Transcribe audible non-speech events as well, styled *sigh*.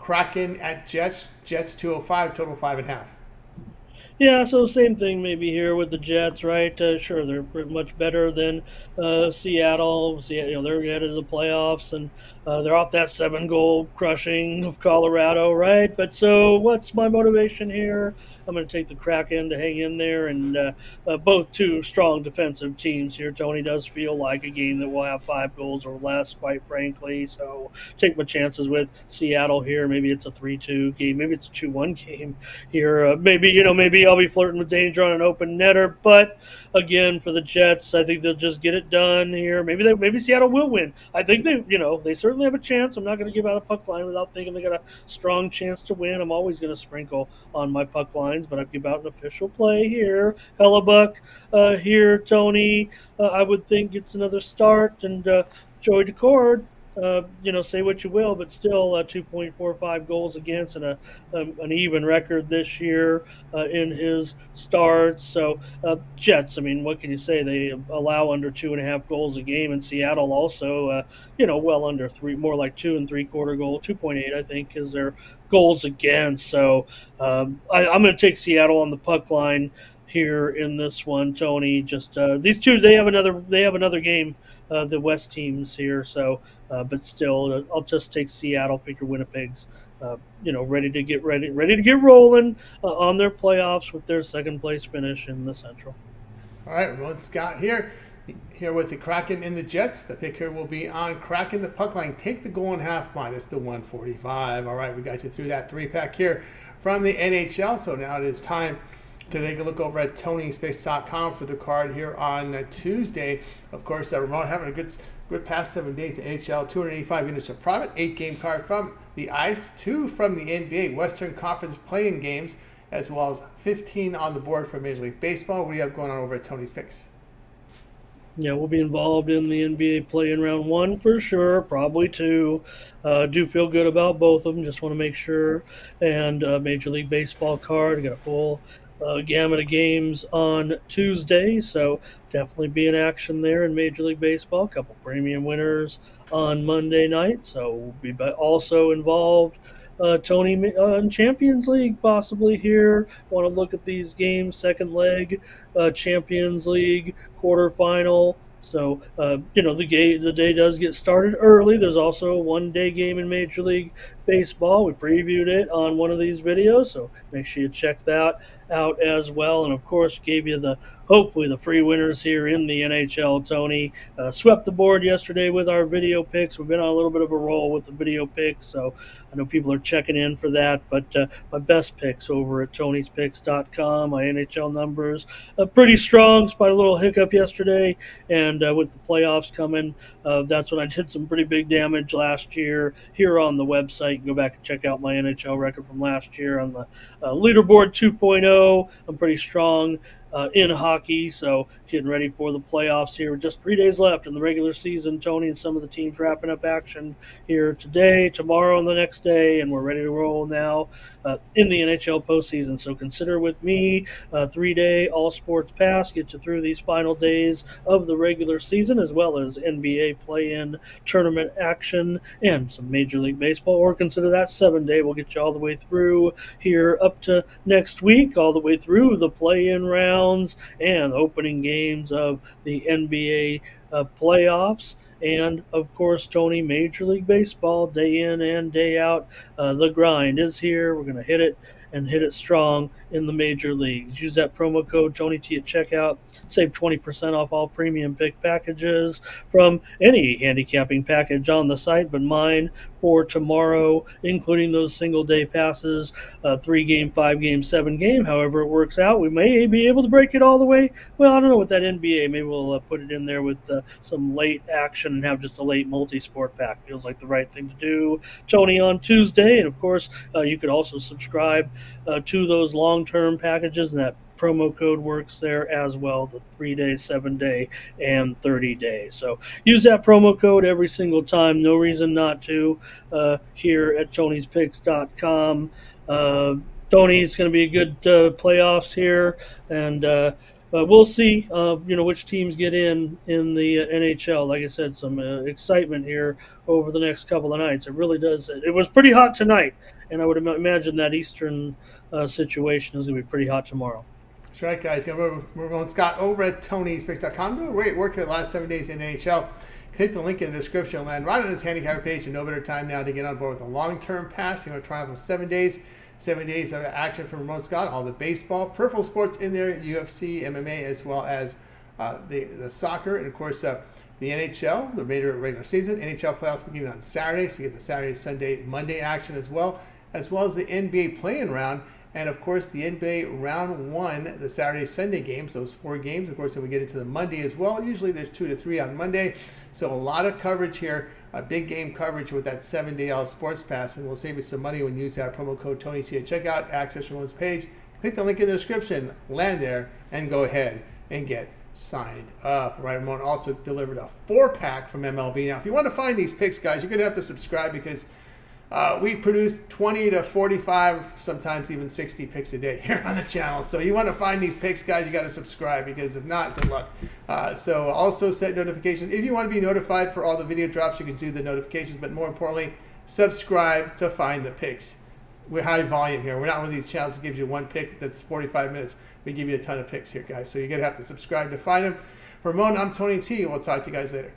Kraken at Jets. Jets 205, total five and a half. Yeah, so same thing maybe here with the Jets, right? Uh, sure, they're much better than uh, Seattle. You know, they're headed to the playoffs, and uh, they're off that seven goal crushing of Colorado, right? But so, what's my motivation here? I'm going to take the Kraken to hang in there, and uh, uh, both two strong defensive teams here. Tony does feel like a game that will have five goals or less, quite frankly. So take my chances with Seattle here. Maybe it's a three-two game. Maybe it's a two-one *laughs* game here. Uh, maybe you know, maybe I'll be flirting with danger on an open netter. But again, for the Jets, I think they'll just get it done here. Maybe they, maybe Seattle will win. I think they, you know, they certainly have a chance. I'm not going to give out a puck line without thinking they got a strong chance to win. I'm always going to sprinkle on my puck lines, but I give out an official play here. Hellebuyck uh, here, Tony. Uh, I would think it's another start, and uh, Joey Daccord uh, you know, say what you will, but still uh, 2.45 goals against and a, um, an even record this year uh, in his starts. So uh, Jets, I mean, what can you say? They allow under two and a half goals a game, and Seattle also, uh, you know, well under three, more like two and three quarter goal, 2.8 I think is their goals against. So um, I, I'm going to take Seattle on the puck line here in this one, Tony. Just uh, these two, they have another they have another game, uh, the West teams here. So, uh, but still, uh, I'll just take Seattle. Figure Winnipeg's, uh, you know, ready to get ready ready to get rolling uh, on their playoffs with their second place finish in the Central. All right, Ramon Scott here. Here with the Kraken and the Jets. The pick here will be on Kraken. The puck line. Take the goal and half minus the 145. All right, we got you through that three pack here from the NHL. So now it is time to take a look over at Tony'sPicks.com for the card here on uh, Tuesday. Of course, uh, Ramon having a good good past seven days. The NHL 285 units of private, eight game card from the ice, two from the NBA Western Conference playing games, as well as 15 on the board for Major League Baseball. What do you have going on over at Tony's Picks? Yeah, we'll be involved in the NBA play in round one for sure, probably two. Uh, do feel good about both of them. Just want to make sure. And uh, Major League Baseball card, got a full uh, gamut of games on Tuesday, so definitely be in action there in Major League Baseball. A couple premium winners on Monday night, so we'll be also involved. Uh, Tony uh, Champions League possibly here. Want to look at these games, second leg, uh, Champions League quarterfinal. So uh, you know the game, the day does get started early. There's also a one day game in Major League Baseball. We previewed it on one of these videos, so make sure you check that out as well. And of course, gave you the hopefully the free winners here in the NHL. Tony uh, swept the board yesterday with our video picks. We've been on a little bit of a roll with the video picks, so I know people are checking in for that. But uh, my best picks over at Tony'sPicks.com, my NHL numbers, uh, pretty strong. Despite a little hiccup yesterday, and uh, with the playoffs coming, uh, that's when I did some pretty big damage last year here on the website. Go back and check out my NHL record from last year on the uh, leaderboard 2.0 I'm pretty strong uh, in hockey. So getting ready for the playoffs here. Just three days left in the regular season. Tony and some of the teams wrapping up action here today, tomorrow, and the next day, and we're ready to roll now uh, in the NHL postseason. So consider with me a three-day all sports pass get you through these final days of the regular season, as well as NBA play-in tournament action and some Major League Baseball. Or consider that seven-day. We'll get you all the way through here up to next week, all the way through the play-in round rounds and opening games of the NBA uh, playoffs. And of course, Tony, Major League Baseball, day in and day out. Uh, the grind is here. We're going to hit it and hit it strong in the major leagues. Use that promo code Tony T at checkout. Save 20% off all premium pick packages from any handicapping package on the site, but mine for tomorrow, including those single day passes, uh, three game, five game, seven game. However, it works out. We may be able to break it all the way. Well, I don't know with that NBA. Maybe we'll uh, put it in there with uh, some late action and have just a late multi sport pack. Feels like the right thing to do. Tony on Tuesday. And of course, uh, you could also subscribe uh, to those long term packages, and that promo code works there as well the three day, seven day, and 30 day. So use that promo code every single time. No reason not to uh, here at Tony'sPicks.com. Uh, Tony, going to be a good uh, playoffs here, and uh, uh, we'll see, uh, you know, which teams get in in the uh, NHL. Like I said, some uh, excitement here over the next couple of nights. It really does. It was pretty hot tonight, and I would imagine that Eastern situation is going to be pretty hot tomorrow. That's right, guys. We're, we're Scott over at Tony'sPicks.com. Doing great work here the last seven days in NHL. Click the link in the description. Land right on his handicapper page, and no better time now to get on board with a long-term pass. You know, travel seven days seven days of action from Ramon Scott, all the baseball, peripheral sports in there, UFC, MMA, as well as uh, the, the soccer, and of course, uh, the NHL, the regular, regular season. NHL playoffs beginning on Saturday, so you get the Saturday, Sunday, Monday action as well, as well as the NBA playing round. And of course, the NBA round one, the Saturday, Sunday games, those four games. Of course, then we get into the Monday as well. Usually there's two to three on Monday. So a lot of coverage here a big game coverage with that seven day all sports pass, and we'll save you some money when you use our promo code Tony T at checkout. Access Ramon's page. Click the link in the description, land there, and go ahead and get signed up. Right, Ramon also delivered a four pack from MLB. Now, if you want to find these picks, guys, you're gonna have to subscribe because uh, we produce 20 to 45, sometimes even 60 picks a day *laughs* here on the channel. So you want to find these picks, guys, you got to subscribe because if not, good luck. Uh, so also set notifications. If you want to be notified for all the video drops, you can do the notifications. But more importantly, subscribe to find the picks. We're high volume here. We're not one of these channels that gives you one pick that's 45 minutes. We give you a ton of picks here, guys. So you're going to have to subscribe to find them. For Ramon, I'm Tony T. We'll talk to you guys later.